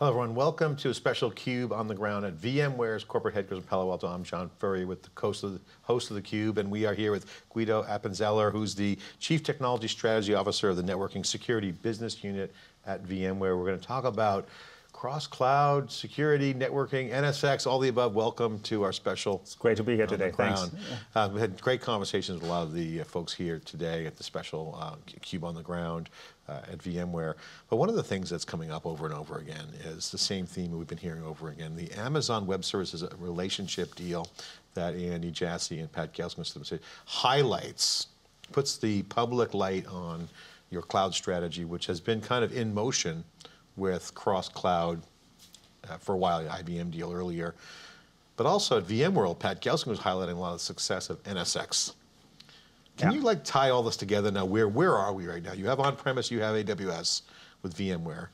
Hello everyone, welcome to a special CUBE on the ground at VMware's corporate headquarters in Palo Alto. I'm John Furrier with the host of the, host of the CUBE, and we are here with Guido Appenzeller, who's the Chief Technology Strategy Officer of the Networking Security Business Unit at VMware. We're going to talk about cross-cloud, security, networking, NSX, all the above. Welcome to our special. It's great to be here today, thanks. Uh, we had great conversations with a lot of the uh, folks here today at the special uh, CUBE on the ground uh, at VMware. But one of the things that's coming up over and over again is the same theme we've been hearing over again. The Amazon Web Services relationship deal that Andy Jassy and Pat Gelsinger highlights, puts the public light on your cloud strategy, which has been kind of in motion with cross-cloud uh, for a while, the IBM deal earlier. But also at VMworld, Pat Gelsinger was highlighting a lot of the success of NSX. Can yeah. you like tie all this together now? Where where are we right now? You have on-premise, you have AWS with VMware.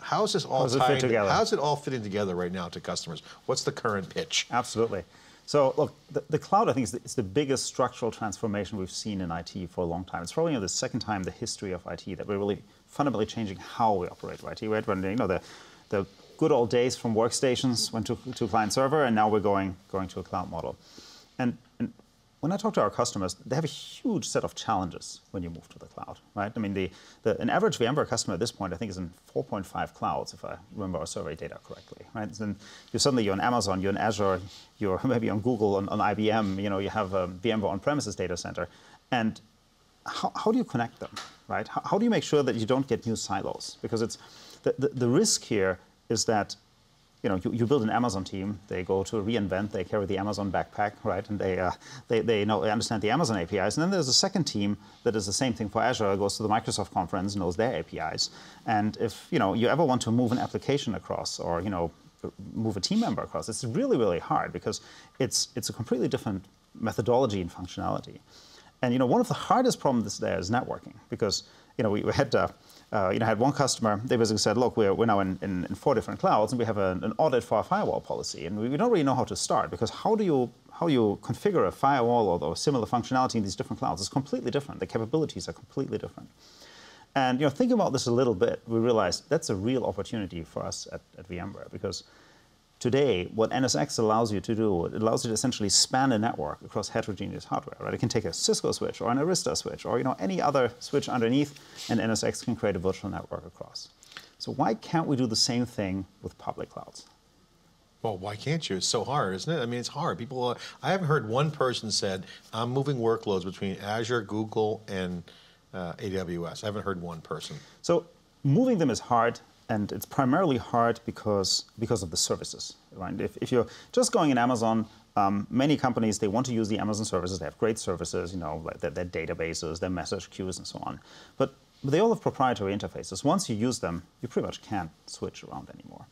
How is this all How's tying, together? How's it all fitting together right now to customers? What's the current pitch? Absolutely. So look, the, the cloud I think is the, is the, biggest structural transformation we've seen in IT for a long time. It's probably you know, the second time in the history of IT that we're really fundamentally changing how we operate IT. We're when you know the the good old days from workstations went to, to client server, and now we're going going to a cloud model. And, and when I talk to our customers, they have a huge set of challenges when you move to the cloud, right? I mean, the, the, an average VMware customer at this point, I think, is in 4.5 clouds, if I remember our survey data correctly, right? And you suddenly you're on Amazon, you're in Azure, you're maybe on Google, on, on IBM, you know, you have a VMware on-premises data center, and how, how do you connect them, right? How, how, do you make sure that you don't get new silos? Because it's the, the, the risk here is that you know, you, you, build an Amazon team, they go to reInvent, they carry the Amazon backpack, right? And they, uh, they, they, know, they understand the Amazon APIs. And then there's a second team that is the same thing for Azure, goes to the Microsoft conference, knows their APIs. And if, you know, you ever want to move an application across or, you know, move a team member across, it's really, really hard because it's, it's a completely different methodology and functionality. And you know, one of the hardest problems there is networking because you know we, we had uh, uh, you know had one customer. They basically said, look, we're, we're now in, in, in four different clouds and we have an, an, audit for our firewall policy, and we, we, don't really know how to start because how do you how you configure a firewall or, or similar functionality in these different clouds is completely different. The capabilities are completely different. And you know, thinking about this a little bit, we realized that's a real opportunity for us at, at VMware because Today, what NSX allows you to do, it allows you to essentially span a network across heterogeneous hardware. Right? It can take a Cisco switch or an Arista switch or you know, any other switch underneath, and NSX can create a virtual network across. So why can't we do the same thing with public clouds? Well, why can't you? It's so hard, isn't it? I mean, it's hard. People, uh, I haven't heard one person said, I'm moving workloads between Azure, Google, and uh, AWS. I haven't heard one person. So moving them is hard and it's primarily hard because, because of the services. Right? If, if you're just going in Amazon, um, many companies, they want to use the Amazon services. They have great services, you know, like their, their databases, their message queues, and so on. But they all have proprietary interfaces. Once you use them, you pretty much can't switch around anymore.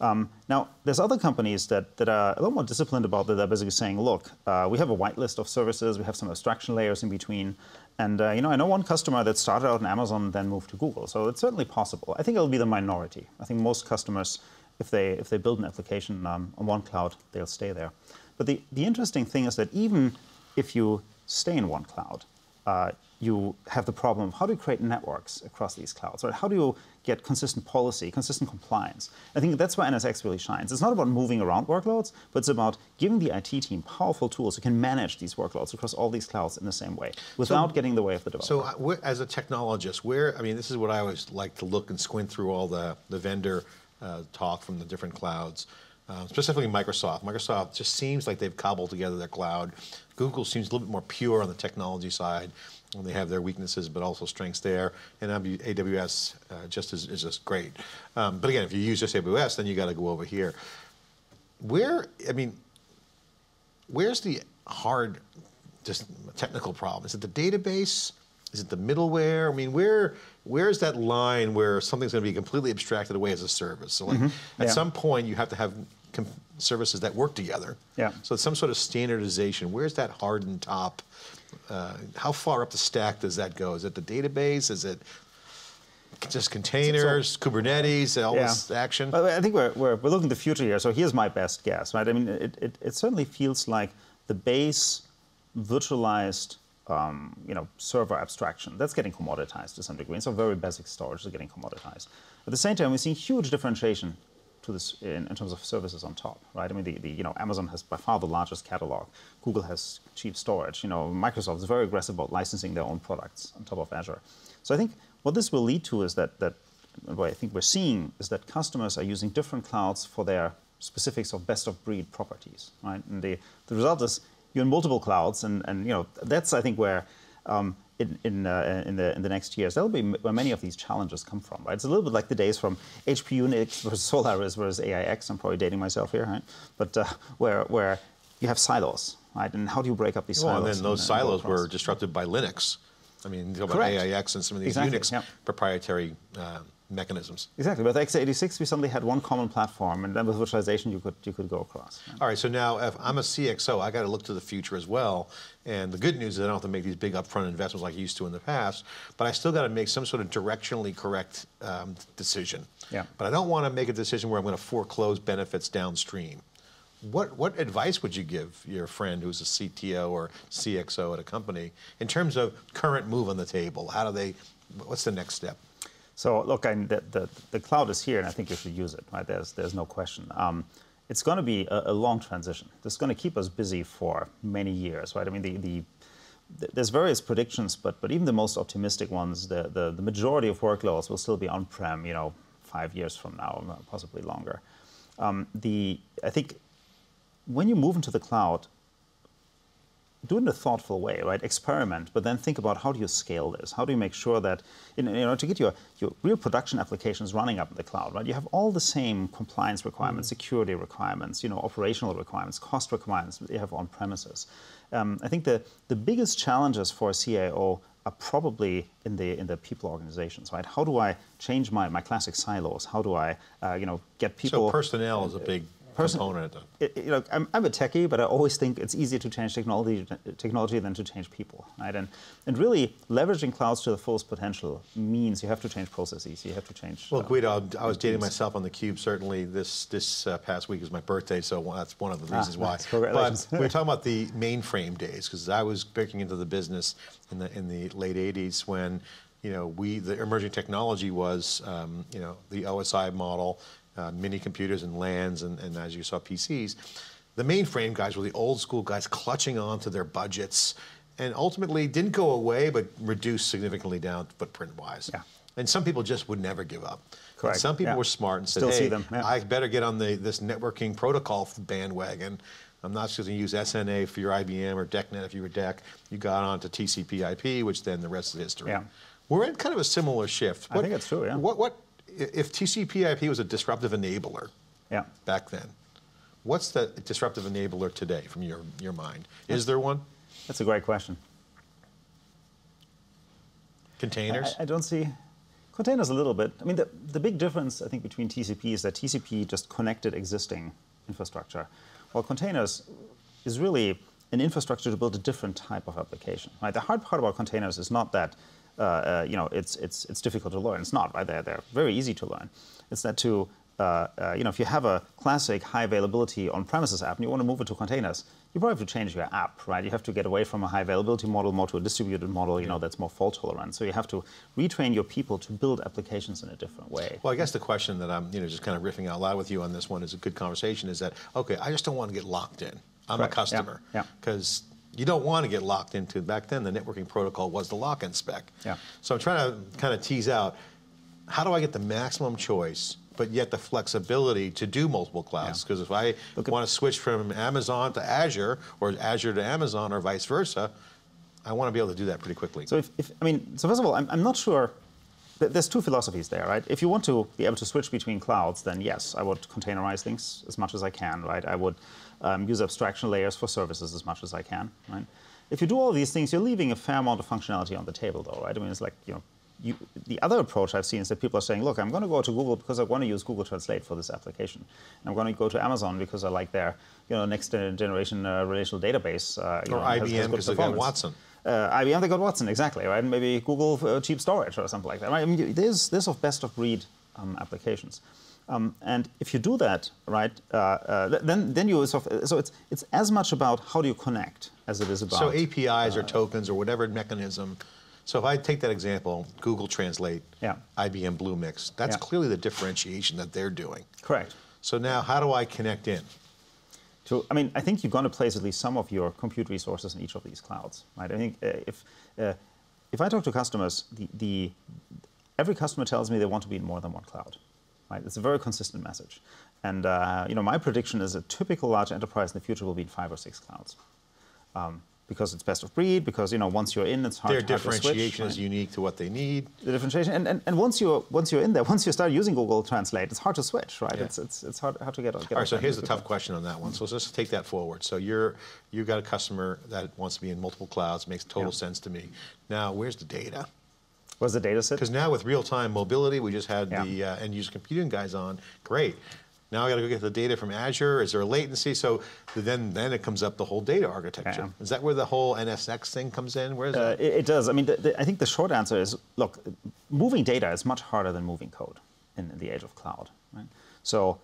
Um, now, there's other companies that, that are a lot more disciplined about that. They're basically saying, look, uh, we have a whitelist of services. We have some abstraction layers in between. And uh, you know, I know one customer that started out in Amazon then moved to Google. So it's certainly possible. I think it'll be the minority. I think most customers, if they, if they build an application um, on one cloud, they'll stay there. But the, the interesting thing is that even if you stay in one cloud, uh, you have the problem of how do you create networks across these clouds? Right? How do you get consistent policy, consistent compliance? I think that's where NSX really shines. It's not about moving around workloads, but it's about giving the IT team powerful tools who can manage these workloads across all these clouds in the same way without so, getting in the way of the developer. So, uh, as a technologist, where, I mean, this is what I always like to look and squint through all the, the vendor uh, talk from the different clouds. Uh, specifically Microsoft. Microsoft just seems like they've cobbled together their cloud. Google seems a little bit more pure on the technology side. And they have their weaknesses, but also strengths there. And AWS uh, just is, is, just great. Um, but again, if you use just AWS, then you got to go over here. Where, I mean, where's the hard, just technical problem? Is it the database? Is it the middleware? I mean, where where's that line where something's going to be completely abstracted away as a service? So, like, mm -hmm. at yeah. some point, you have to have services that work together. Yeah. So, it's some sort of standardization. Where's that hardened top? Uh, how far up the stack does that go? Is it the database? Is it just containers, so, Kubernetes, all yeah. this action? I think we're, we're, we're, looking at the future here. So here's my best guess, right? I mean, it, it, it certainly feels like the base virtualized um, you know, server abstraction. That's getting commoditized to some degree. And so very basic storage is getting commoditized. At the same time, we're seeing huge differentiation to this in, in, terms of services on top, right? I mean, the, the, you know, Amazon has by far the largest catalog. Google has cheap storage. You know, Microsoft is very aggressive about licensing their own products on top of Azure. So I think what this will lead to is that, that what I think we're seeing is that customers are using different clouds for their specifics of best of breed properties, right? And the, the result is you're in multiple clouds, and, and you know that's I think where um, in, in, uh, in, the, in the next years that'll be where many of these challenges come from, right? It's a little bit like the days from HP Unix versus Solaris versus AIX. I'm probably dating myself here, right? But uh, where where you have silos, right? And how do you break up these well, silos? and then those silos were disrupted by Linux. I mean, you about AIX and some of these exactly, Unix yeah. proprietary uh, mechanisms. Exactly. With x86, we suddenly had one common platform, and then with virtualization, you could you could go across. All right. So now, if I'm a CXO, I got to look to the future as well. And the good news is I don't have to make these big upfront investments like I used to in the past, but I still got to make some sort of directionally correct um, decision. Yeah. But I don't want to make a decision where I'm going to foreclose benefits downstream. What, what advice would you give your friend who's a CTO or CXO at a company in terms of current move on the table? How do they, what's the next step? So look, I the, the, the, cloud is here, and I think you should use it. Right? There's there's no question. Um, it's going to be a, a, long transition. This is going to keep us busy for many years, right? I mean, the, the there's various predictions, but but even the most optimistic ones, the, the, the majority of workloads will still be on-prem, you know, five years from now, possibly longer. Um, the I think when you move into the cloud, do it in a thoughtful way, right? Experiment, but then think about how do you scale this? How do you make sure that, in, in order to get your, your real production applications running up in the cloud, right? You have all the same compliance requirements, mm. security requirements, you know, operational requirements, cost requirements that you have on premises. Um, I think the, the biggest challenges for a CIO are probably in the in the people organizations, right? How do I change my, my classic silos? How do I, uh, you know, get people? So personnel is a big person, component. It, you know, I'm, I'm, a techie, but I always think it's easier to change technology, technology than to change people, right? And, and really, leveraging clouds to the fullest potential means you have to change processes. You have to change. Well, uh, Guido, I was dating myself on the cube. Certainly, this this uh, past week is my birthday, so that's one of the ah, reasons ah, why. But we are talking about the mainframe days because I was breaking into the business in the in the late '80s when you know, we the emerging technology was, um, you know, the OSI model, uh, mini computers and LANs, and, and as you saw, PCs. The mainframe guys were the old school guys clutching on to their budgets and ultimately didn't go away, but reduced significantly down footprint wise. Yeah. And some people just would never give up. Correct. And some people yeah. were smart and said, Still hey, yeah. I better get on the this networking protocol bandwagon. I'm not just going to use SNA for your IBM or DECnet if you were DEC. You got on to TCP IP, which then the rest is history. Yeah. We're in kind of a similar shift. What, I think it's true, yeah. What, what if TCP/IP was a disruptive enabler yeah. back then, what's the disruptive enabler today from your, your mind? Is there one? That's a great question. Containers? I, I don't see containers a little bit. I mean, the, the big difference, I think, between TCP is that TCP just connected existing infrastructure, while containers is really an infrastructure to build a different type of application. Right? The hard part about containers is not that uh, uh, you know, it's, it's, it's difficult to learn. It's not, right? They're, they're very easy to learn. It's that to, uh, uh, you know, if you have a classic high availability on-premises app and you want to move it to containers, you probably have to change your app, right? You have to get away from a high availability model more to a distributed model, you know, that's more fault tolerant. So you have to retrain your people to build applications in a different way. Well, I guess the question that I'm, you know, just kind of riffing out loud with you on this one is a good conversation is that, okay, I just don't want to get locked in. I'm Correct. a customer. Because yeah you don't want to get locked into. Back then, the networking protocol was the lock-in spec. Yeah. So I'm trying to kind of tease out how do I get the maximum choice, but yet the flexibility to do multiple clouds? Because yeah. if I want to switch from Amazon to Azure or Azure to Amazon or vice versa, I want to be able to do that pretty quickly. So if, if I mean, so first of all, I'm, I'm not sure. There's two philosophies there, right? If you want to be able to switch between clouds, then yes, I would containerize things as much as I can, right? I would um, use abstraction layers for services as much as I can, right? If you do all these things, you're leaving a fair amount of functionality on the table, though, right? I mean, it's like, you know, you, the other approach I've seen is that people are saying, look, I'm going to go to Google because I want to use Google Translate for this application. And I'm going to go to Amazon because I like their you know, next generation uh, relational database. Uh, or know, IBM because they got Watson. Uh, IBM, they got Watson, exactly, right? Maybe Google uh, cheap storage or something like that. Right? I mean, there's, there's of best of breed um, applications. Um, and if you do that, right, uh, uh, then then you sort of, so it's it's as much about how do you connect as it is about. So APIs or tokens or whatever mechanism. So if I take that example, Google Translate, Yeah. IBM Bluemix, that's Yeah. clearly the differentiation that they're doing. correct. So now, how do I connect in? So, I mean, I think you're going to place at least some of your compute resources in each of these clouds, right? I think uh, if uh, if I talk to customers, the, the every customer tells me they want to be in more than one cloud, right? It's a very consistent message, and uh, you know, my prediction is a typical large enterprise in the future will be in five or six clouds. Um, because it's best of breed, because you know once you're in, it's hard, Their hard to switch. differentiation right? is unique to what they need. the differentiation. And, and, and once you're once you're in there, once you start using Google Translate, it's hard to switch, right? Yeah. It's, it's it's hard, hard to get. get All right, so here's the tough question on that one. So let's just take that forward. So you're you've got a customer that wants to be in multiple clouds. Makes total Yeah. sense to me. Now, where's the data? Where's the data set? Because now with real-time mobility, we just had Yeah. the uh, end-user computing guys on. Great. Now I got to go get the data from Azure. Is there a latency? So then then it comes up the whole data architecture. Yeah. Is that where the whole NSX thing comes in? Where's Uh, that? it, it does. I mean, the, the, I think the short answer is look, moving data is much harder than moving code in, in the age of cloud. Right? So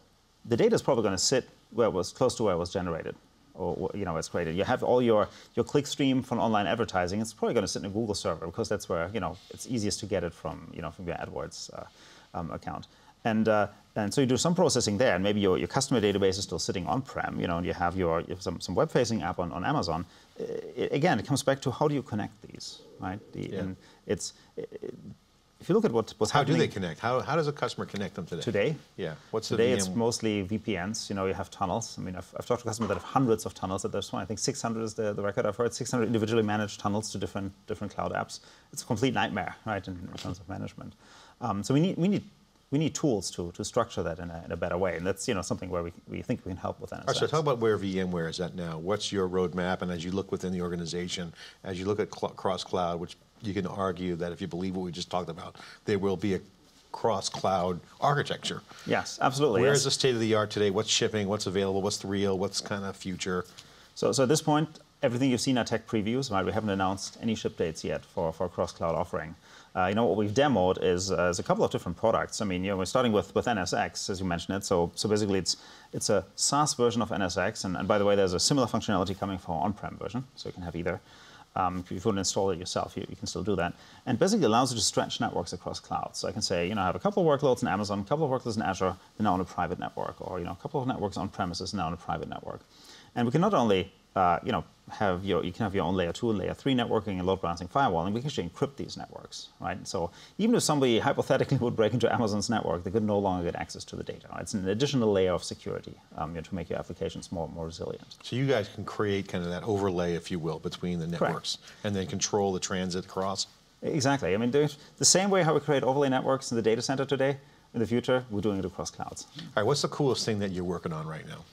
the data is probably going to sit where it was close to where it was generated, or you know, it's created. You have all your your click stream from online advertising. It's probably going to sit in a Google server because that's where you know it's easiest to get it from you know from your AdWords uh, um, account. And, uh, and so you do some processing there, and maybe your, your customer database is still sitting on-prem, you know, and you have your you have some, some web-facing app on, on Amazon. I- again, it comes back to how do you connect these, right? The, Yeah. And it's if you look at what, what's How do they connect? How, how does a customer connect them today? today, Yeah. What's the today it's mostly VPNs. You know, you have tunnels. I mean, I've, I've talked to customers that have hundreds of tunnels at this point. I think 600 is the, the record I've heard. 600 individually managed tunnels to different different cloud apps. It's a complete nightmare, right, in, in terms of management. Um, so we need we need we need tools to, to structure that in a, in a better way, and that's you know something where we, we think we can help with that. All right, so talk about where VMware is at now. What's your roadmap? And as you look within the organization, as you look at cl- cross cloud, which you can argue that if you believe what we just talked about, there will be a cross cloud architecture. yes, absolutely. Where yes. is the state of the art today? What's shipping? What's available? What's the real? What's kind of future? So, so at this point, everything you've seen are tech previews, right? We haven't announced any ship dates yet for, for cross-cloud offering. Uh, you know, what we've demoed is, uh, is a couple of different products. I mean, you know, we're starting with, with NSX, as you mentioned it. So, so basically, it's, it's a SaaS version of NSX. And, and by the way, there's a similar functionality coming for on-prem version, so you can have either. Um, if you wouldn't install it yourself, you, you can still do that. And basically allows you to stretch networks across clouds. So I can say, you know, I have a couple of workloads in Amazon, a couple of workloads in Azure, they're now on a private network, or, you know, a couple of networks on premises now on a private network. And we can not only, uh, you know, have your, you can have your own layer two, layer three networking and load balancing firewalling. We can actually encrypt these networks, right? So even if somebody hypothetically would break into Amazon's network, they could no longer get access to the data. It's an additional layer of security um, you know, to make your applications more, more resilient. So you guys can create kind of that overlay, if you will, between the networks, and then control the transit across. Exactly. I mean, the same way how we create overlay networks in the data center today, in the future, we're doing it across clouds. All right, what's the coolest thing that you're working on right now?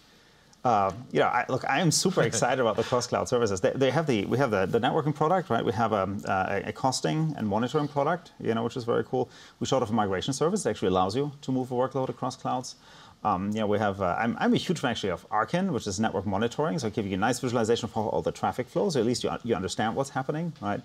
Uh, you know, I, look, I am super excited about the cross-cloud services. They, they have the we have the, the networking product, right? We have um, uh, a, costing and monitoring product, you know, which is very cool. We showed of a migration service that actually allows you to move a workload across clouds. Um, you know, we have. Uh, I'm, I'm a huge fan actually of Arkin, which is network monitoring. So it gives you a nice visualization of how all the traffic flows. So at least you, you understand what's happening, right?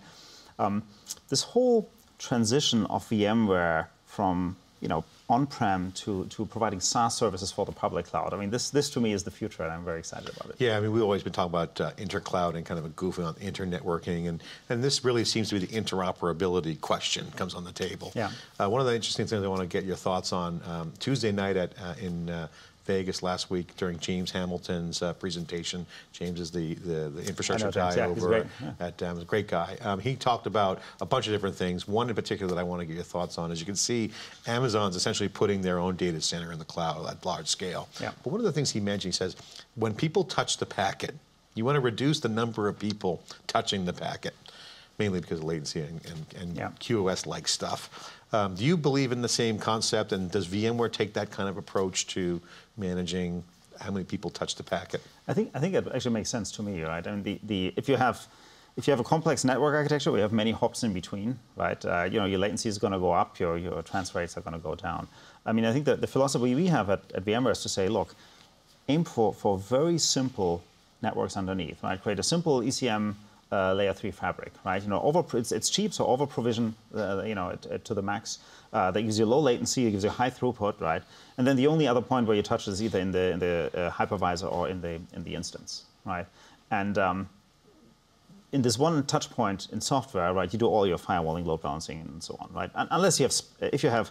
Um, this whole transition of VMware from you know on-prem to, to providing SaaS services for the public cloud. I mean, this this to me is the future, and I'm very excited about it. Yeah, I mean, we've always been talking about uh, intercloud and kind of a goofing on internetworking, and, and this really seems to be the interoperability question comes on the table. Yeah. Uh, one of the interesting things I want to get your thoughts on um, Tuesday night at uh, in uh, Vegas last week during James Hamilton's uh, presentation. James is the, the, the infrastructure I know James, guy he's over yeah. at um, a great guy. Um, he talked about a bunch of different things. One in particular that I want to get your thoughts on. As you can see, Amazon's essentially putting their own data center in the cloud at large scale. Yeah. But one of the things he mentioned, he says, when people touch the packet, you want to reduce the number of people touching the packet, mainly because of latency and, and, and Yeah. QoS-like stuff. Um, do you believe in the same concept, and does VMware take that kind of approach to managing how many people touch the packet? I think I think it actually makes sense to me, right? I mean, the, the if you have if you have a complex network architecture, we have many hops in between, right? Uh, you know, your latency is going to go up, your your transfer rates are going to go down. I mean, I think that the philosophy we have at, at VMware is to say, look, aim for for very simple networks underneath, right? Create a simple ECM uh, layer three fabric, right? You know, over it's, it's cheap, so over provision, uh, you know, it, it to the max. Uh, that gives you low latency, it gives you high throughput, right? And then the only other point where you touch is either in the in the uh, hypervisor or in the in the instance, right? And um, in this one touch point in software, right, you do all your firewalling, load balancing, and so on, right? Un- unless you have, if you have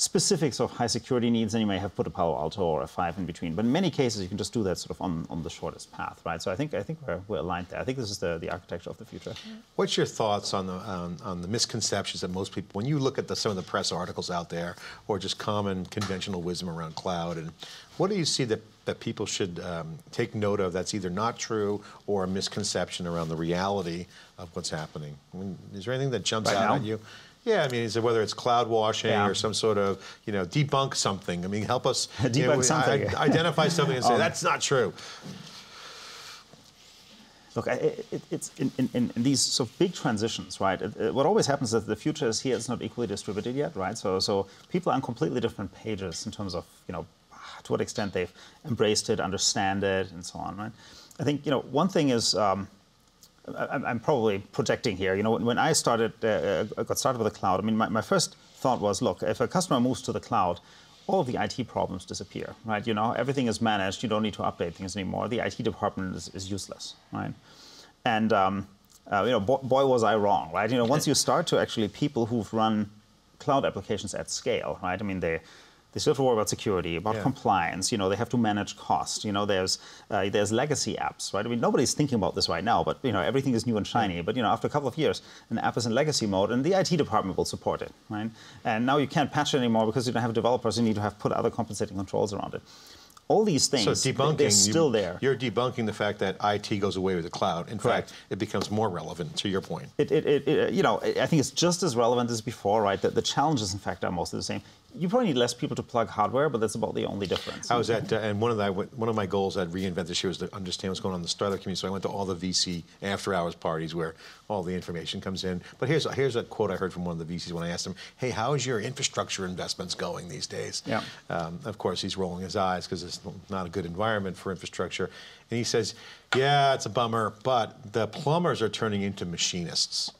specifics of high security needs, then you may have put a Palo Alto or a five in between. But in many cases, you can just do that sort of on, on the shortest path, right? So I think I think we're, we're aligned there. I think this is the, the architecture of the future. What's your thoughts on the on, on the misconceptions that most people, when you look at the, some of the press articles out there, or just common conventional wisdom around cloud, and what do you see that that people should um, take note of that's either not true or a misconception around the reality of what's happening? I mean, is there anything that jumps Right out now? at you? Yeah, I mean, is whether it's cloud washing Yeah. or some sort of, you know, debunk something? I mean, help us you know, Debunk something. identify something and say Um, that's not true. Look, I- it, it's in, in, in these sort of big transitions, right? it- it- what always happens is that the future is here; it's not equally distributed yet, right? So, so people are on completely different pages in terms of you know to what extent they've embraced it, understand it, and so on, right? I think you know one thing is. Um, I'm, probably projecting here. You know, when, I started, uh, I got started with the cloud. I mean, my, my first thought was, look, if a customer moves to the cloud, all the IT problems disappear, right? You know, everything is managed. You don't need to update things anymore. The IT department is, is useless, right? And um, uh, you know, boy, boy, was I wrong, right? You know, once you start to actually people who've run cloud applications at scale, right? I mean, they they still have to worry about security, about Yeah. compliance. You know, they have to manage cost. You know, there's uh, there's legacy apps, right? I mean, nobody's thinking about this right now, but you know, everything is new and shiny. But you know, after a couple of years, an app is in legacy mode, and the IT department will support it, right? And now you can't patch it anymore because you don't have developers. You need to have put other compensating controls around it. All these things, So debunking, they're still there. You're debunking the fact that IT goes away with the cloud. In Correct. fact, it becomes more relevant. To your point. it, it, it, it- you know, I think it's just as relevant as before, right? That the challenges, in fact, are mostly the same. You probably need less people to plug hardware, but that's about the only difference. I was at, uh, and one of the, one of my goals at reInvent this year was to understand what's going on in the startup community. So I went to all the VC after hours parties where all the information comes in. But here's here's a quote I heard from one of the VCs when I asked him, "Hey, how is your infrastructure investments going these days?" Yeah. Um, of course, he's rolling his eyes because it's not a good environment for infrastructure. And he says, "Yeah, it's a bummer, but the plumbers are turning into machinists."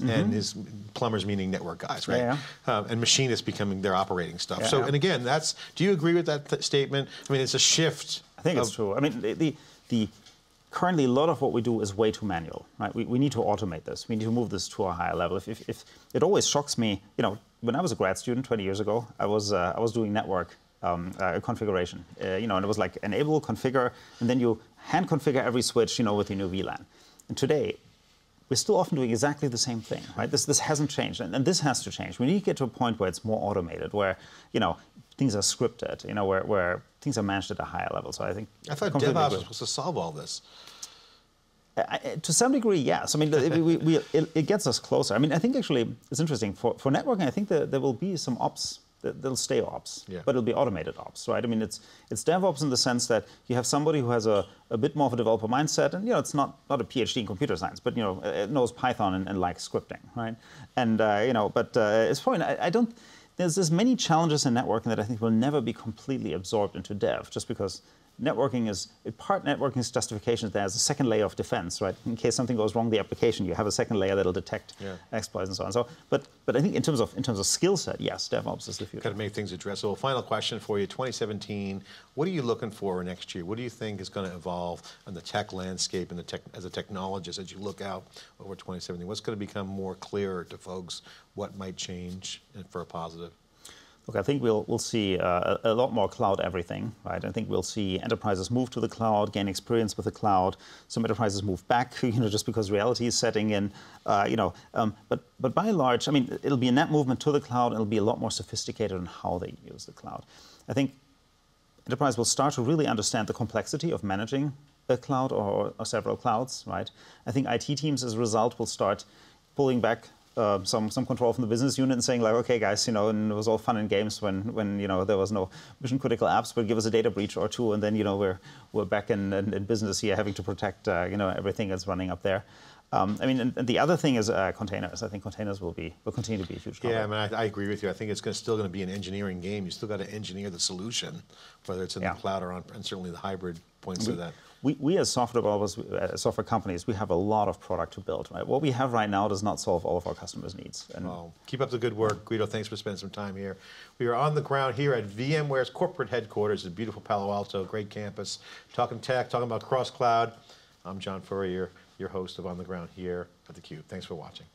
And his plumbers meaning network guys, right? Mm-hmm. Yeah, Um, and machinists becoming their operating stuff. So, Yeah. and again, that's. Do you agree with that th- statement? I mean, it's a shift. I think it's true. I mean, the, the, the currently a lot of what we do is way too manual, right? We, we need to automate this. We need to move this to a higher level. If, if, if it always shocks me, you know, when I was a grad student 20 years ago, I was uh, I was doing network um, uh, configuration, uh, you know, and it was like enable, configure, and then you hand configure every switch, you know, with your new VLAN. And today, we're still often doing exactly the same thing, right? This, this hasn't changed, and, and this has to change. We need to get to a point where it's more automated, where you know things are scripted, you know, where, where things are managed at a higher level. So I think I thought DevOps agree. was supposed to solve all this. To some degree, yes. I mean, we, we, it, it gets us closer. I mean, I think actually it's interesting for, for networking. I think that there will be some ops that will stay ops, Yeah. but it'll be automated ops, right? I mean, it's it's DevOps in the sense that you have somebody who has a, a bit more of a developer mindset, and you know, it's not not a PhD in computer science, but you know, it knows Python and, and likes scripting, right? And uh, you know, but uh, it's probably I, I don't. There's there's many challenges in networking that I think will never be completely absorbed into dev, just because networking is part networking is justification that there's a second layer of defense, right? In case something goes wrong, the application you have a second layer that'll detect Yeah. exploits and so on. So, but but I think in terms of in terms of skill set, yes, DevOps is the future. Got to make things addressable. Final question for you: 2017. What are you looking for next year? What do you think is going to evolve on the tech landscape and the tech as a technologist as you look out over 2017? What's going to become more clear to folks? What might change for a positive? Look, I think we'll we'll see uh, a, lot more cloud everything, right? I think we'll see enterprises move to the cloud, gain experience with the cloud. Some enterprises move back, you know, just because reality is setting in, uh, you know. Um, but but by and large, I mean, it'll be a net movement to the cloud. It'll be a lot more sophisticated in how they use the cloud. I think enterprise will start to really understand the complexity of managing a cloud or, or several clouds, right? I think IT teams, as a result, will start pulling back uh, some some control from the business unit and saying like, okay, guys, you know, and it was all fun and games when when you know there was no mission critical apps, but give us a data breach or two, and then you know we're we're back in, in, in business here, having to protect uh, you know everything that's running up there. Um, I mean, and, and the other thing is uh, containers. I think containers will be will continue to be a huge. Yeah, I mean, I, I agree with you. I think it's gonna, still going to be an engineering game. You still got to engineer the solution, whether it's in Yeah. the cloud or on, and certainly the hybrid points to that. We, we as software developers, uh, software companies, we have a lot of product to build. Right? What we have right now does not solve all of our customers' needs. And Well, keep up the good work. Guido, thanks for spending some time here. We are on the ground here at VMware's corporate headquarters in beautiful Palo Alto, great campus, talking tech, talking about cross cloud. I'm John Furrier, your host of On the Ground here at theCUBE. Thanks for watching.